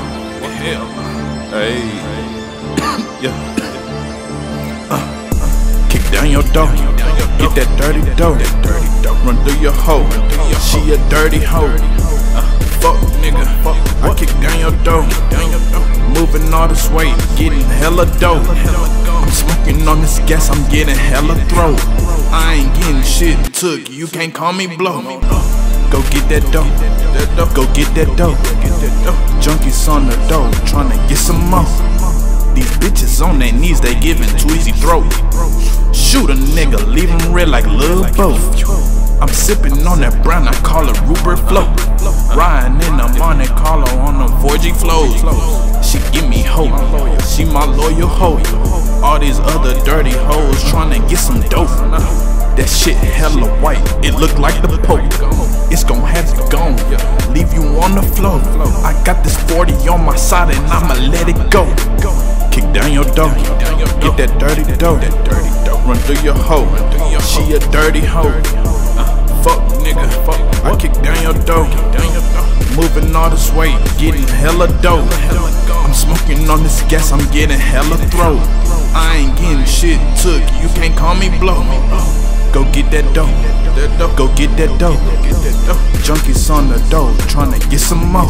Hey, yeah. Uh, kick down your door, get that dirty dough. Run through your hoe, she a dirty hoe. Uh, fuck nigga, I kick down your door. Moving all this weight, getting hella dope. I'm smoking on this gas, I'm getting hella throat. I ain't getting shit took, you. Can't call me blow. Go get that dough. Go get that dough. Junkies on the dough, tryna get some more. These bitches on their knees, they giving Tweezy throat. Shoot a nigga, leave him red like Lil Bo. I'm sipping on that brown, I call it root beer float. Riding in the Monte Carlo on them 4G flows. She give me hope, she my loyal hoe. All these other dirty hoes tryna get some dope. That shit hella white, it look like the Pope. It's gon' have it gone, leave you on the floor. I got this 40 on my side and I'ma let it go. Kick down your door, get that dirty dough. Run through your hoe, she a dirty hoe. Uh, fuck nigga, I kick down your door. Moving all this weight, getting hella dope. I'm smoking on this gas, I'm getting hella throat. I ain't getting shit took, you can't call me blow. Go get that dough. Go get that dough. Junkies on the dough, tryna get some more.